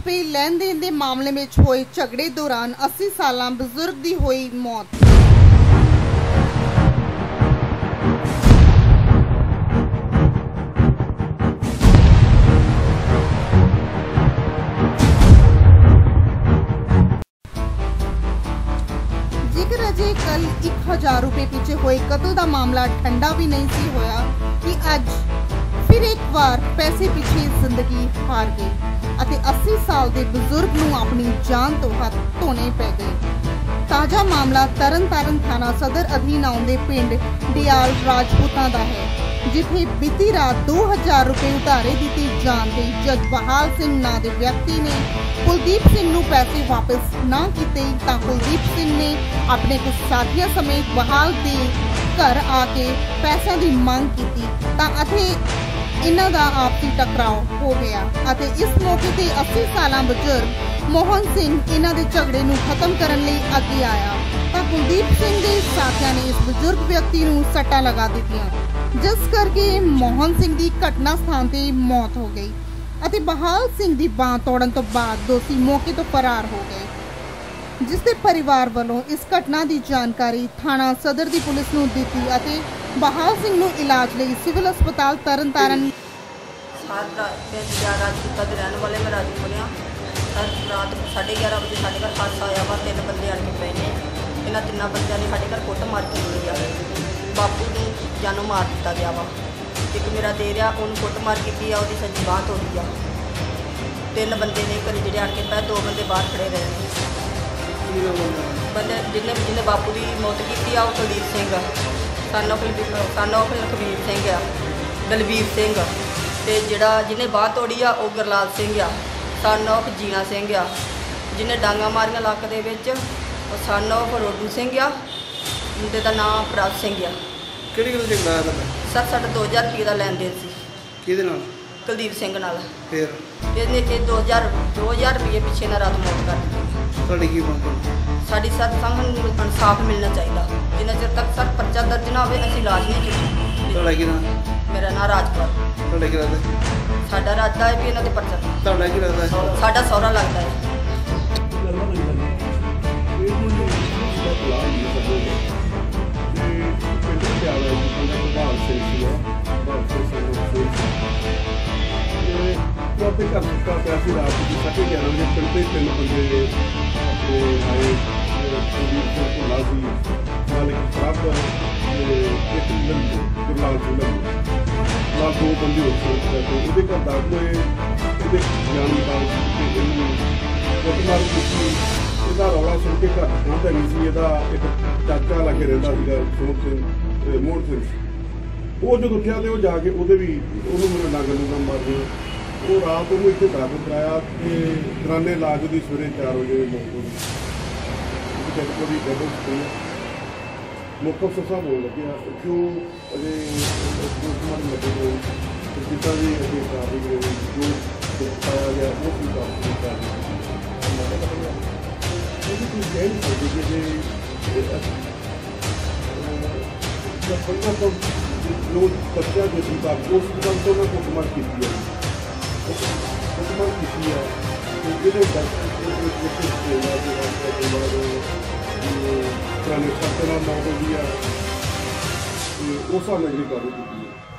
ਰੁਪਏ ਲੈਣ ਦੇਣ ਦੇ ਮਾਮਲੇ ਵਿੱਚ ਹੋਏ ਝਗੜੇ ਦੌਰਾਨ 80 ਸਾਲਾਂ ਬਜ਼ੁਰਗ ਦੀ ਹੋਈ ਮੌਤ। ਜ਼ਿਕਰ ਅਜੇ ਕੱਲ 1000 ਰੁਪਏ ਪਿੱਛੇ ਹੋਏ ਕਤਲ ਦਾ ਮਾਮਲਾ ਠੰਡਾ ਵੀ ਨਹੀਂ ਸੀ ਹੋਇਆ ਕਿ ਅੱਜ ਫਿਰ ਇੱਕ ਵਾਰ ਪੈਸੇ ਪਿੱਛੇ ਜ਼ਿੰਦਗੀ ਹਾਰ ਗਈ। ਅਤੇ 80 ਸਾਲ ਦੇ ਬਜ਼ੁਰਗ ਨੂੰ ਆਪਣੀ ਜਾਨ ਤੋਂ ਹੱਥ ਧੋਣੇ ਪੈ ਗਏ। ਤਾਜ਼ਾ ਮਾਮਲਾ ਤਰਨਤਾਰਨ ਥਾਣਾ ਸਦਰ ਅਧੀਨ ਆਉਂਦੇ ਪਿੰਡ ਡਿਆਲ ਰਾਜਪੂਤਾਂ ਦਾ ਹੈ, ਜਿੱਥੇ ਬੀਤੀ ਰਾਤ 2000 ਰੁਪਏ ਉਧਾਰੇ ਦਿੱਤੇ ਜਾਣ ਤੇ ਜੱਜ ਬਹਾਲ ਸਿੰਘ ਨਾਂ ਦੇ ਵਿਅਕਤੀ ਨੇ ਕੁਲਦੀਪ ਸਿੰਘ ਨੂੰ ਪੈਸੇ ਵਾਪਸ ਨਾ ਕੀਤੇ ਤਾਂ ਕੁਲਦੀਪ ਸਿੰਘ ਨੇ ਆਪਣੇ ਕੁਝ ਸਾਥੀਆਂ ਸਮੇਤ ਬਹਾਲ ਦੇ ਘਰ ਆ ਕੇ ਪੈਸਿਆਂ ਦੀ ਮੰਗ ਕੀਤੀ ਤਾਂ ਅਤੇ ਇਹਨਾਂ ਦਾ ਆਪਸੀ ਟਕਰਾਓ ਹੋ ਗਿਆ ਅਤੇ ਇਸ ਮੌਕੇ ਤੇ 80 ਸਾਲਾਂ ਬਜ਼ੁਰਗ ਮੋਹਨ ਸਿੰਘ ਇਹਨਾਂ ਦੇ ਝਗੜੇ ਨੂੰ ਖਤਮ ਕਰਨ ਲਈ ਅੱਗੇ ਆਇਆ। ਤਾਂ ਕੁਲਦੀਪ ਸਿੰਘ ਦੇ ਸਾਥੀਆਂ ਨੇ ਇਸ ਬਜ਼ੁਰਗ ਵਿਅਕਤੀ ਨੂੰ ਸੱਟਾਂ ਲਗਾ ਦਿੱਤੀਆਂ, ਜਿਸ ਕਰਕੇ ਮੋਹਨ ਸਿੰਘ ਦੀ ਘਟਨਾ ਸਥਾਨ ਤੇ ਮੌਤ ਹੋ ਗਈ ਅਤੇ ਬਹਾਲ ਸਿੰਘ ਦੀ ਬਾਹ ਤੋੜਨ ਤੋਂ ਬਾਅਦ ਦੋਸ਼ੀ ਮੌਕੇ ਤੋਂ ਫਰਾਰ ਹੋ ਗਏ। ਜਿਸ ਦੇ ਪਰਿਵਾਰ ਵੱਲੋਂ ਇਸ ਘਟਨਾ ਦੀ ਜਾਣਕਾਰੀ ਥਾਣਾ ਸਦਰ ਦੀ ਪੁਲਿਸ ਨੂੰ ਦਿੱਤੀ ਅਤੇ ਬਹਾਲ ਸਿੰਘ ਨੂੰ ਇਲਾਜ ਲਈ ਸਿਵਲ ਹਸਪਤਾਲ ਤਰਨਤਾਰਨ। ਸਾਡਾ ਪਿੰਡ ਜਾ ਰਾਜਪੂਤਾ ਦੇ ਰਹਿਣ ਵਾਲੇ ਮੈਂ ਰਾਜੂ ਬੋਲਿਆ ਸਰ, ਰਾਤ 11:30 ਵਜੇ ਸਾਡੇ ਘਰ ਹਾਦਸਾ ਆਇਆ ਵਾ, ਤਿੰਨ ਬੰਦੇ ਆਣ ਕੇ ਪਏ ਨੇ। ਇਹਨਾਂ ਤਿੰਨਾਂ ਬੰਦਿਆਂ ਨੇ ਸਾਡੇ ਘਰ ਕੁੱਟ ਮਾਰ ਕੇ ਗਈ ਆ ਬਾਪੂ ਨੂੰ ਜਾਨੋਂ ਮਾਰ ਦਿੱਤਾ ਗਿਆ ਵਾ। ਇੱਕ ਮੇਰਾ ਦੇਰ ਆ, ਉਹਨੂੰ ਕੁੱਟ ਮਾਰ ਕੀਤੀ ਆ, ਉਹਦੀ ਸੱਜੀ ਬਾਹ ਤੋੜੀ ਆ। ਤਿੰਨ ਬੰਦੇ ਨੇ ਘਰੇ ਜਿਹੜੇ ਆਣ ਕੇ ਪਏ, ਦੋ ਬੰਦੇ ਬਾਹਰ ਖੜੇ ਰਹੇ ਨੇ। ਬੰਦੇ ਜਿਹਨੇ ਜਿਹਨੇ ਬਾਪੂ ਦੀ ਮੌਤ ਕੀਤੀ ਆ, ਉਹ ਕੁਲਦੀਪ ਸਿੰਘ ਸਾਨੂੰ ਸਾਨੂੰ ਲਖਵੀਰ ਸਿੰਘ ਆ ਦਲਬੀਰ ਸਿੰਘ। ਤੇ ਜਿਹੜਾ ਜਿਹਨੇ ਬਾਹ ਤੋੜੀ ਆ ਉਹ ਗਰਲਾਲ ਸਿੰਘ ਆ। ਸਨ ਆਫ ਜੀਣਾ ਸਿੰਘ ਆ। ਜਿਹਨੇ ਡਾਂਗਾ ਮਾਰੀਆਂ ਲੱਕ ਦੇ ਵਿੱਚ ਉਹ ਸਨ ਆਫ ਰੋਡੂ ਸਿੰਘ ਆ। ਮੁੰਡੇ ਦਾ ਨਾਮ ਪ੍ਰਭ ਸਿੰਘ ਆ। ਕਿਹੜੀ ਗੱਲ ਆਇਆ ਤੁਹਾਡਾ? ਸਰ ਸਾਡਾ 2000 ਰੁਪਏ ਦਾ ਲੈਣ ਦੇਣ ਸੀ। ਕਿਹਦੇ ਨਾਲ? ਕੁਲਦੀਪ ਸਿੰਘ ਨਾਲ। ਫਿਰ? ਇਹਨੇ ਇਹ 2000 2000 ਰੁਪਏ ਪਿੱਛੇ ਨਾ ਰਾਤ ਮੌਤ ਕਰ ਦਿੱਤੀ। ਤੁਹਾਡੀ ਕੀ ਮੰਗ ਹੈ? ਸਾਡੀ ਸਰ ਸਾਨੂੰ ਇਨਸਾਫ ਮਿਲਣਾ ਚਾਹੀਦਾ ਜਿੰਨਾ ਚਿਰ ਤੱਕ ਸਰ ਪਰਚਾ ਦਰਜ ਨਾ ਹੋਵੇ ਅਸੀਂ ਇਲਾਜ ਨਹੀਂ ਚੁੱਕਦੇ ਤੁਹਾਡਾ ਕੀ ਨਾਮ ਮੇਰਾ ਨਾਮ ਰਾਜਪਾਲ ਤੁਹਾਡਾ ਕੀ ਲੱਗਦਾ ਸਾਡਾ ਇਰਾਦਾ ਹੈ ਵੀ ਇਹਨਾਂ ਦੇ ਪਰਚਾ ਦਿਓ। ਤੁਹਾਡਾ ਕੀ ਲੱਗਦਾ ਹੈ? ਸਾਡਾ ਸਹੁਰਾ ਲੱਗਦਾ ਹੈ ਆਪਣੇ ਘਰ ਦਾ ਪਿਆ ਸੀ ਰਾਤ ਦੀ ਸਾਢੇ 11 ਵਜੇ ਪਿੰਡ ਦੇ ਤਿੰਨ ਬੰਦੇ ਆਪਣੇ ਆਏ ਕੁਲਦੀਪ ਸਿੰਘ ਭੁੱਲਾ ਸੀ ਮਾਲਿਕ ਸਾਹਿਬ ਤੇ ਇੱਕ ਗੁਰਲਾਲ ਸਿੰਘ ਨਾਲ ਦੋ ਬੰਦੇ ਹੋ ਸਕਦੇ ਤੇ ਉਹਦੇ ਘਰ ਦਾਖਲ ਹੋਏ ਇਹਦੇ ਜਾਣ ਦਾ ਤੇ ਇਹਨੂੰ ਕੁੱਟਮਾਰ ਕੀਤੀ ਇਹਦਾ ਰੌਲਾ ਸੁਣ ਕੇ ਘਰ ਪਹੁੰਚਦਾ ਨਹੀਂ ਸੀ ਇਹਦਾ ਇੱਕ ਚਾਚਾ ਲੱਗੇ ਰਹਿੰਦਾ ਸੀਗਾ ਸੋਚ ਸਿੰਘ ਮੋਹਨ ਸਿੰਘ ਉਹ ਜਦੋਂ ਉੱਠਿਆ ਤੇ ਉਹ ਜਾ ਕੇ ਉਹਦੇ ਵੀ ਉਹਨੂੰ ਮੇਰੇ ਨੰਗ ਨੂੰ ਮਾਰ ਉਹ ਰਾਤ ਨੂੰ ਇੱਥੇ ਦਾਖਲ ਕਰਾਇਆ ਤੇ ਦਰਾਨੇ ਇਲਾਜ ਦੀ ਸਵੇਰੇ 4 ਵਜੇ ਮੌਤ ਹੋ ਗਈ ਉਹ ਜਦ ਕੋਈ ਡਬਲ ਸਟੇਜ ਮੁੱਖ ਅਫਸਰ ਸਾਹਿਬ ਹੋਣ ਲੱਗਿਆ ਕਿਉਂ ਅਜੇ ਪੋਸਟਮਾਰਟਮ ਲੱਗੇ ਹੋਏ ਤੇ ਜਿੱਦਾਂ ਵੀ ਅਜੇ ਕਾਰਵਾਈ ਹੋਈ, ਜੋ ਪਾਇਆ ਗਿਆ, ਉਹ ਵੀ ਕਾਰਵਾਈ ਕਰ ਇਹ ਕੋਈ ਕਹਿ ਨਹੀਂ ਸਕਦੇ ਕਿ ਜੇ ਜਦ ਬੰਦਾ ਤੋਂ ਜੋ ਬੱਚਾ ਜੋ ਸੀ ਉਸ ਤੋਂ ਤੋਂ ਮੈਂ ਕੁਮਾਰ ਕੀਤੀ ਹੈ ਕੁਮਾਰ ਕੀਤੀ ਹੈ ਤੇ ਜਿਹੜੇ ਡਾਕਟਰ ਦੇ ਵਿੱਚ ਸੇਵਾ ਦੇ ਪੁਰਾਣੇ ਸ਼ਬਦਾਂ ਨਾਲ ਹੋ ਆ ਤੇ ਉਸ ਨਾਲ ਜਿਹੜੀ ਕਾਰਵਾਈ ਕੀਤੀ ਹੈ।